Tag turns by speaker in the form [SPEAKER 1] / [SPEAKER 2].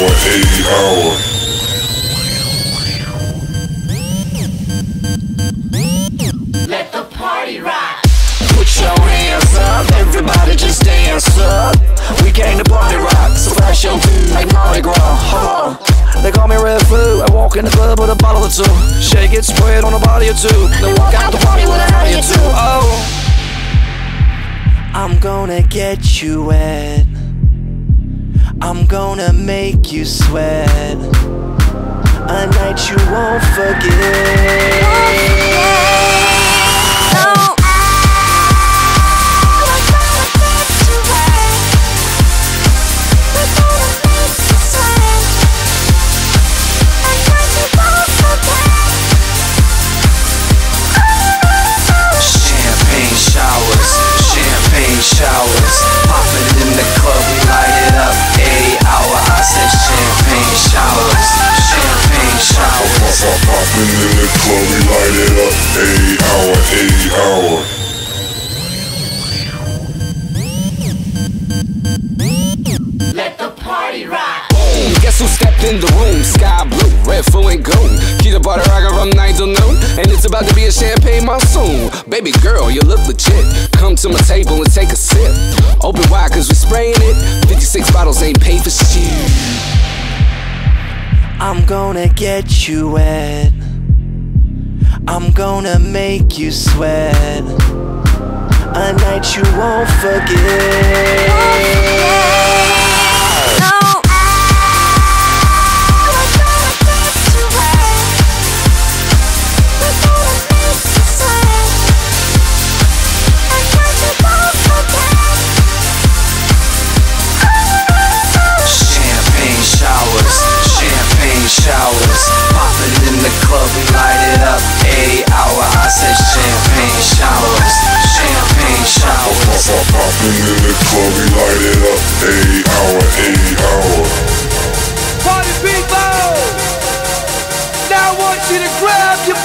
[SPEAKER 1] hour, 80 hour. Everybody just dance up. We came to party rock So flash your feet like Mardi Gras. On. They call me Redfoo I walk in the club with a bottle or two. Shake it, spray it on a body or two. Then walk out the party with a body or two. Oh, I'm gonna get you wet. I'm gonna make you sweat. A night you won't forget. Eighty hour,
[SPEAKER 2] eighty hour.
[SPEAKER 3] Guess who stepped in the room? Sky Blu, red, and gold. Keep the butter rockin' from 9 till noon. And it's about to be a champagne. Baby girl, you look legit. Come to my table and take a sip. Open wide, cause we spraying it. 56 bottles ain't paid for shit.
[SPEAKER 1] I'm gonna get you wet. I'm gonna make you sweat. A night you won't forget. In club, we light it up. Every hour,
[SPEAKER 2] hour. Party people! Now I want you to grab your